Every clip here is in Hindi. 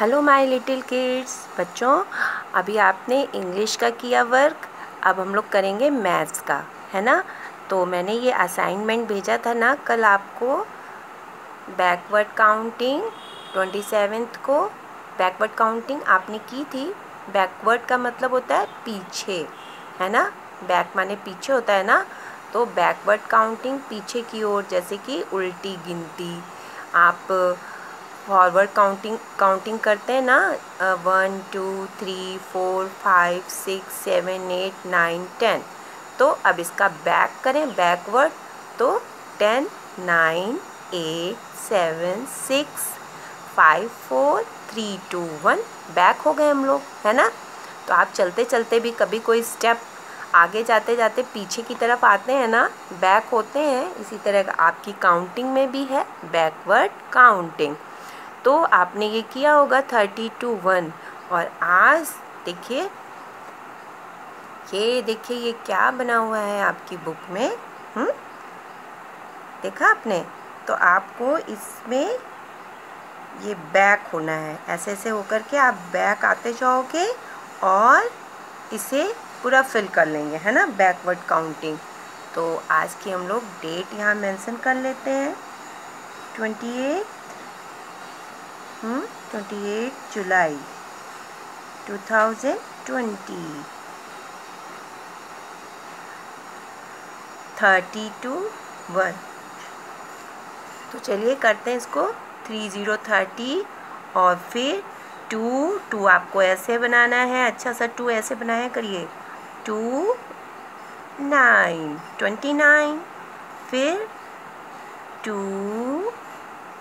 हेलो माय लिटिल किड्स बच्चों, अभी आपने इंग्लिश का किया वर्क अब हम लोग करेंगे मैथ्स का, है ना? तो मैंने ये असाइनमेंट भेजा था ना, कल आपको बैकवर्ड काउंटिंग ट्वेंटी सेवेंथ को बैकवर्ड काउंटिंग आपने की थी। बैकवर्ड का मतलब होता है पीछे, है ना? बैक माने पीछे होता है ना? तो बैकवर्ड काउंटिंग पीछे की ओर, जैसे कि उल्टी गिनती, आप फॉरवर्ड काउंटिंग काउंटिंग करते हैं ना one two three four five six seven eight nine ten तो अब इसका बैक करें बैकवर्ड तो ten nine eight seven six five four three two one back हो गए हम लोग, है ना? तो आप चलते चलते भी कभी कोई स्टेप आगे जाते जाते पीछे की तरफ़ आते हैं ना बैक होते हैं। इसी तरह आपकी काउंटिंग में भी है बैकवर्ड काउंटिंग तो आपने ये किया होगा थर्टी टू वन। और आज देखिए, ये देखिए, ये क्या बना हुआ है आपकी बुक में? हम्म देखा आपने? तो आपको इसमें ये बैक होना है। ऐसे ऐसे होकर के आप बैक आते जाओगे और इसे पूरा फिल कर लेंगे, है ना? Backward counting. तो आज की हम लोग डेट यहाँ मेंशन कर लेते हैं। Twenty eight twenty eight July two thousand twenty thirty two one तो चलिए करते हैं इसको थ्री ज़ीरो थर्टी और फिर टू टू आपको ऐसे बनाना है अच्छा सा टू ऐसे बनाया करिए। टू नाइन ट्वेंटी नाइन फिर टू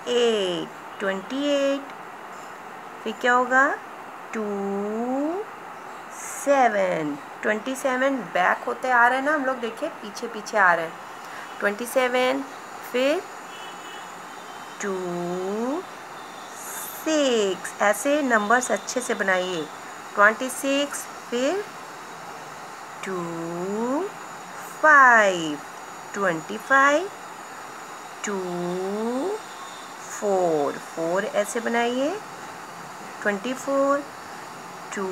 एट ट्वेंटी एट फिर क्या होगा? Two seven twenty seven back होते आ रहे हैं ना हम लोग देखिए पीछे पीछे आ रहे हैं। ट्वेंटी सेवन फिर टू सिक्स ऐसे नंबर्स अच्छे से बनाइए। ट्वेंटी सिक्स फिर two five twenty five two four four ऐसे बनाइए। Twenty four, two,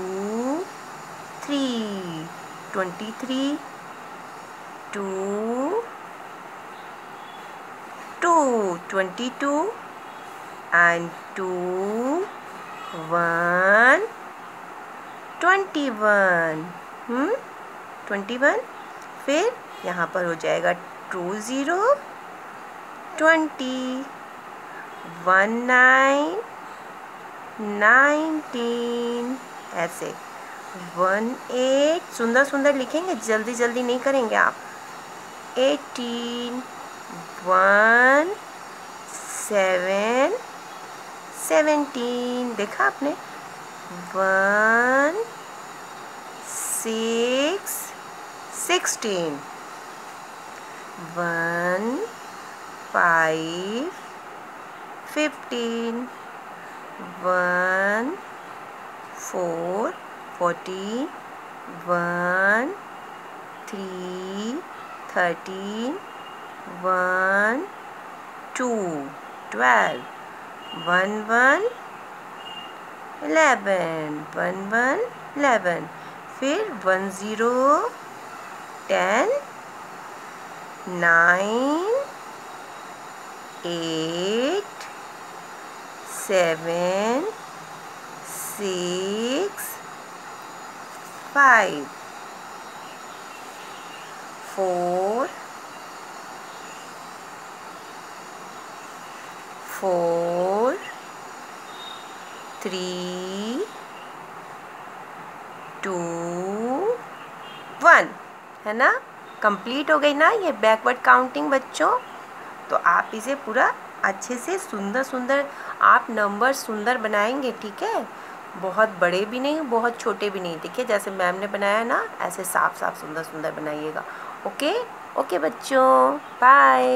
three, twenty three, two two, twenty two and two one twenty one twenty one फिर यहाँ पर हो जाएगा two zero twenty one nine nineteen ऐसे। वन एट सुंदर सुंदर लिखेंगे, जल्दी जल्दी नहीं करेंगे आप। एटीन वन सेवन सेवेंटीन देखा आपने? One six sixteen one five 15 1 4 14 1 3 13 1 2 12 1 1 11 1 1 11 फिर 1 0 10 9 8 seven, six, five, four, four, three, two one है ना? कंप्लीट हो गई ना ये बैकवर्ड काउंटिंग बच्चों? तो आप इसे पूरा अच्छे से सुंदर सुंदर आप नंबर सुंदर बनाएँगे, ठीक है? बहुत बड़े भी नहीं, बहुत छोटे भी नहीं, देखिए, जैसे मैम ने बनाया ना, ऐसे साफ़ साफ़ सुंदर सुंदर बनाइएगा। ओके? ओके बच्चों बाय